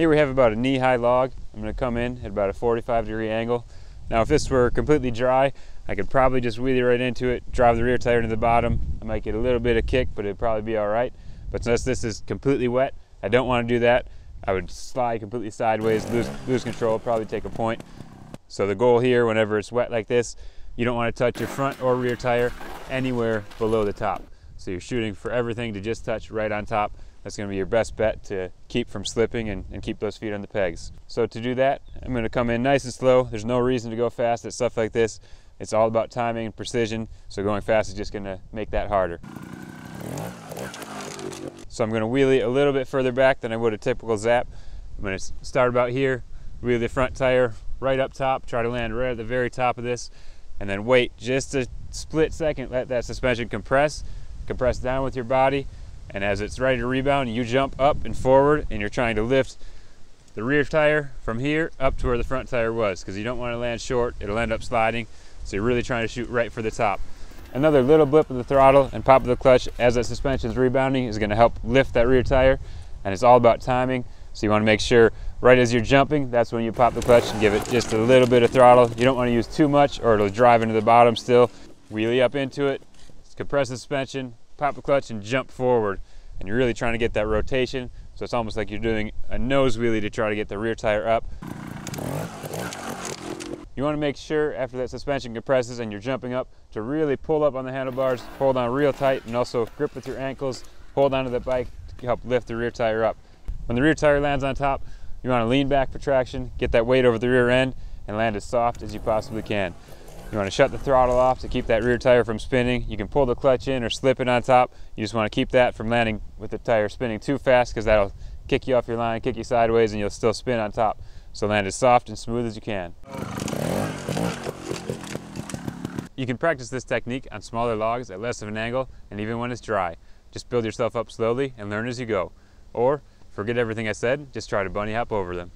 Here we have about a knee-high log. I'm going to come in at about a 45 degree angle. Now if this were completely dry, I could probably just wheelie right into it, drive the rear tire to the bottom. I might get a little bit of kick, but it'd probably be all right. But since this is completely wet, I don't want to do that. I would slide completely sideways, lose, lose control, probably take a point. So the goal here, whenever it's wet like this, you don't want to touch your front or rear tire anywhere below the top. So you're shooting for everything to just touch right on top. That's going to be your best bet to keep from slipping and, and keep those feet on the pegs. So to do that, I'm going to come in nice and slow. There's no reason to go fast at stuff like this. It's all about timing and precision, so going fast is just going to make that harder. So I'm going to wheelie a little bit further back than I would a typical zap. I'm going to start about here, wheelie the front tire right up top, try to land right at the very top of this, and then wait just a split second, let that suspension compress, compress down with your body, and as it's ready to rebound, you jump up and forward, and you're trying to lift the rear tire from here up to where the front tire was, because you don't want to land short, it'll end up sliding, so you're really trying to shoot right for the top. Another little blip of the throttle and pop of the clutch as that suspension is rebounding is going to help lift that rear tire, and it's all about timing, so you want to make sure right as you're jumping, that's when you pop the clutch and give it just a little bit of throttle. You don't want to use too much or it'll drive into the bottom still. Wheelie up into it, compress the suspension, pop the clutch and jump forward. And you're really trying to get that rotation. So it's almost like you're doing a nose wheelie to try to get the rear tire up. You want to make sure after that suspension compresses and you're jumping up to really pull up on the handlebars, hold on real tight and also grip with your ankles, hold onto the bike to help lift the rear tire up. When the rear tire lands on top, you want to lean back for traction, get that weight over the rear end, and land as soft as you possibly can. You want to shut the throttle off to keep that rear tire from spinning. You can pull the clutch in or slip it on top. You just want to keep that from landing with the tire spinning too fast because that'll kick you off your line, kick you sideways, and you'll still spin on top. So land as soft and smooth as you can. You can practice this technique on smaller logs at less of an angle and even when it's dry. Just build yourself up slowly and learn as you go. Or Forget everything I said, just try to bunny hop over them.